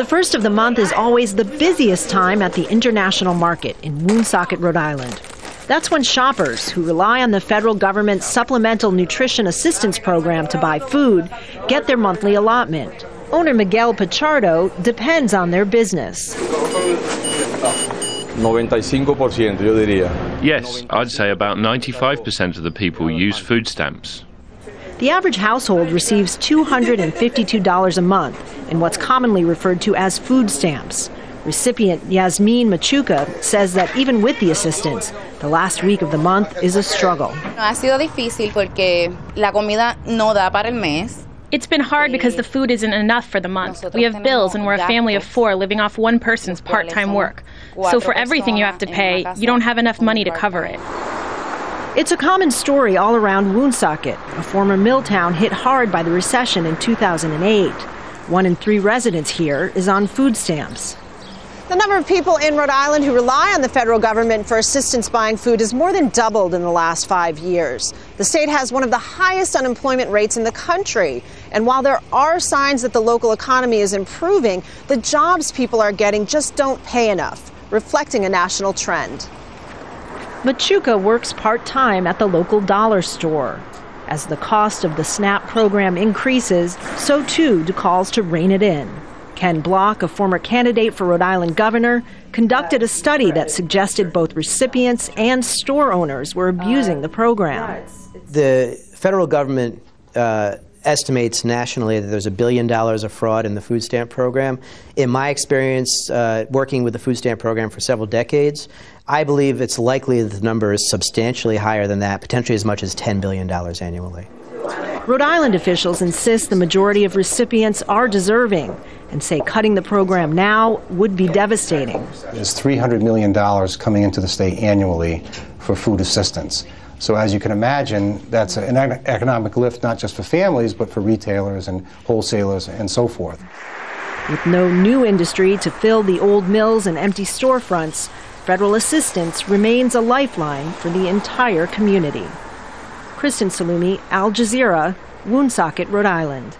The first of the month is always the busiest time at the International Market in Woonsocket, Rhode Island. That's when shoppers who rely on the federal government's Supplemental Nutrition Assistance Program to buy food get their monthly allotment. Owner Miguel Pichardo depends on their business. 95% yo diría. Yes, I'd say about 95% of the people use food stamps. The average household receives $252 a month in what's commonly referred to as food stamps. Recipient Yasmin Machuca says that even with the assistance, the last week of the month is a struggle. Ha sido difícil porque la comida no da para el mes. It's been hard because the food isn't enough for the month. We have bills and we're a family of four living off one person's part time work. So for everything you have to pay, you don't have enough money to cover it. It's a common story all around Woonsocket, a former mill town hit hard by the recession in 2008. One in three residents here is on food stamps. The number of people in Rhode Island who rely on the federal government for assistance buying food has more than doubled in the last five years. The state has one of the highest unemployment rates in the country. And while there are signs that the local economy is improving, the jobs people are getting just don't pay enough, reflecting a national trend. Machuca works part time at the local dollar store. As the cost of the SNAP program increases, so too do calls to rein it in. Ken Block, a former candidate for Rhode Island governor, conducted a study that suggested both recipients and store owners were abusing the program. The federal government uh, estimates nationally that there's a billion dollars of fraud in the food stamp program. In my experience uh, working with the food stamp program for several decades, I believe it's likely that the number is substantially higher than that, potentially as much as $10 billion annually. Rhode Island officials insist the majority of recipients are deserving and say cutting the program now would be devastating. There's $300 million coming into the state annually for food assistance. So, as you can imagine, that's an economic lift not just for families, but for retailers and wholesalers and so forth. With no new industry to fill the old mills and empty storefronts, federal assistance remains a lifeline for the entire community. Kristen Saloomey, Al Jazeera, Woonsocket, Rhode Island.